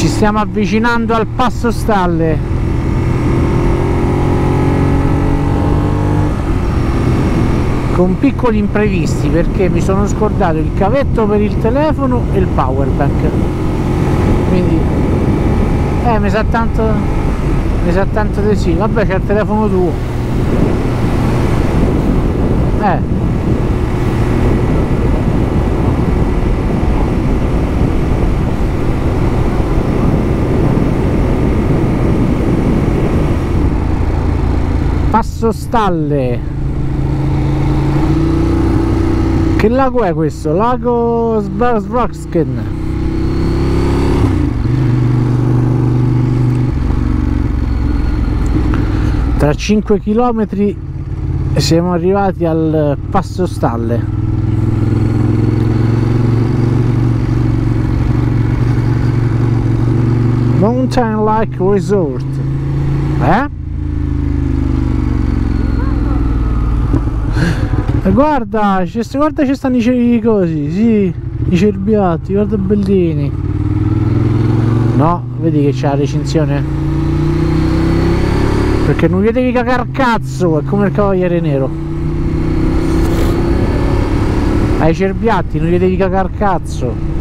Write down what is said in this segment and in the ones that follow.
ci stiamo avvicinando al passo stalle. Con piccoli imprevisti perché mi sono scordato il cavetto per il telefono e il power bank. Quindi eh mi sa tanto mi sa tanto di sì. Vabbè c'è il telefono tuo. Eh Passo Stalle Che lago è questo? Lago Svroksken Tra 5 km siamo arrivati al Passo Stalle Mountain Like Resort eh? Guarda ci, guarda ci stanno i cosi sì i cerbiati guarda bellini. No vedi che c'è la recinzione? Perché non gli devi cagare cazzo è come il cavaliere nero. Ai cerbiatti non gli devi cagare cazzo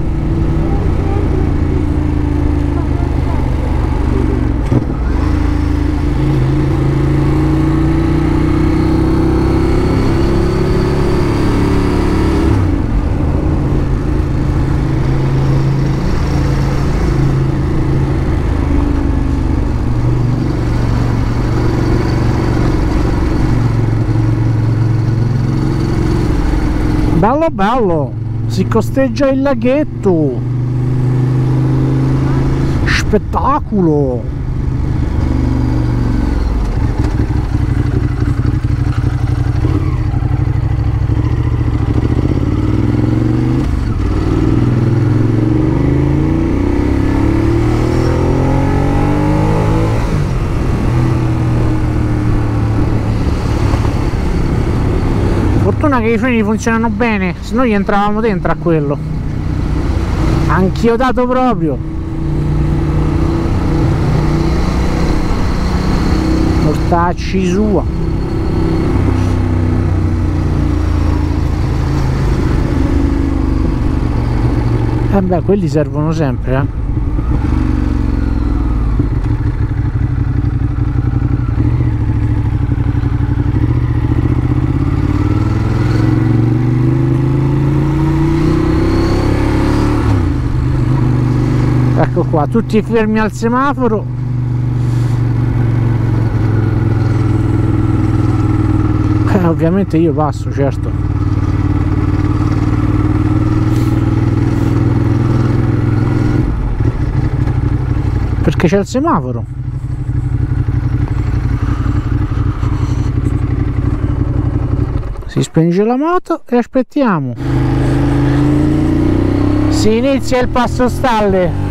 bello bello. Si costeggia il laghetto. Spettacolo che i freni funzionano bene se no gli entravamo dentro a quello. Anch'io proprio. Mortacci sua. Eh beh quelli servono sempre eh ecco qua tutti fermi al semaforo. Eh, ovviamente io passo certo. Perché c'è il semaforo. Si spenge la moto e aspettiamo. Si inizia il passo stalle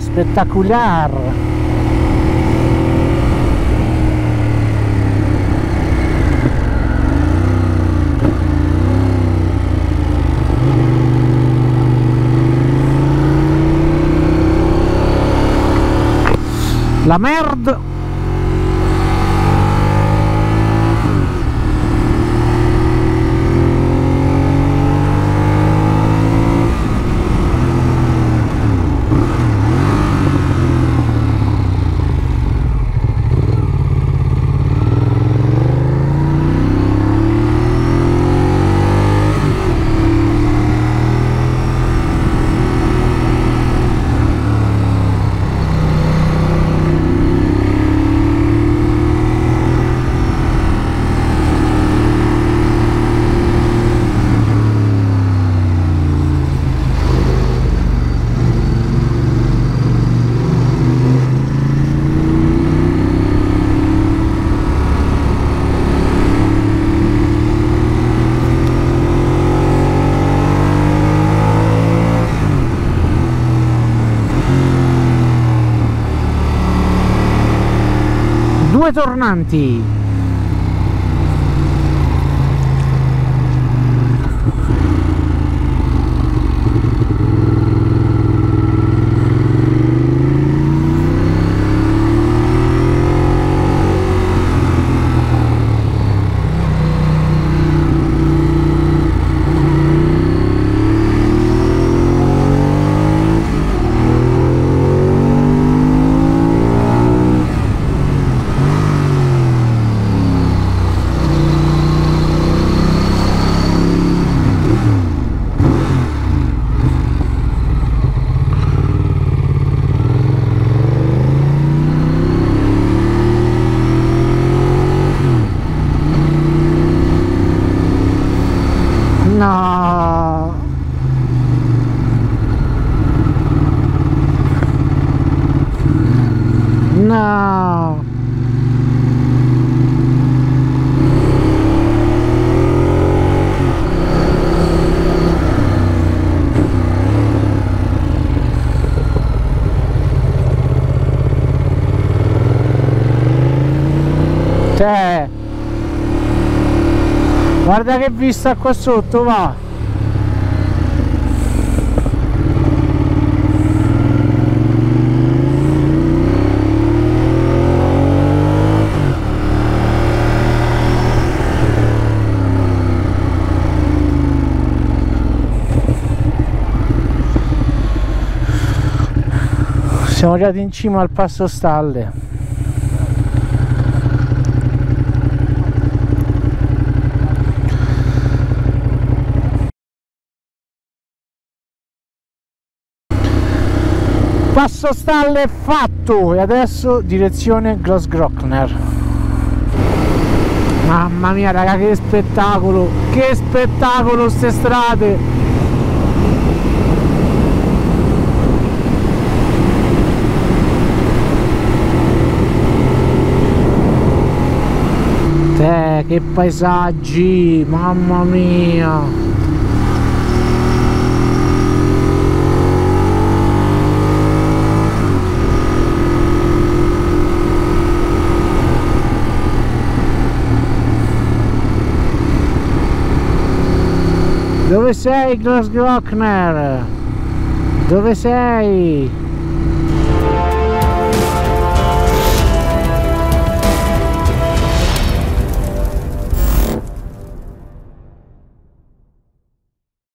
spettacolare la merda due tornanti No. No. Cioè, guarda che vista qua sotto va siamo arrivati in cima al passo stalle. Passo stalle fatto. E adesso direzione Grossglockner mamma mia raga che spettacolo. Che spettacolo ste strade che paesaggi mamma mia Dove sei Gross Glockner? Dove sei?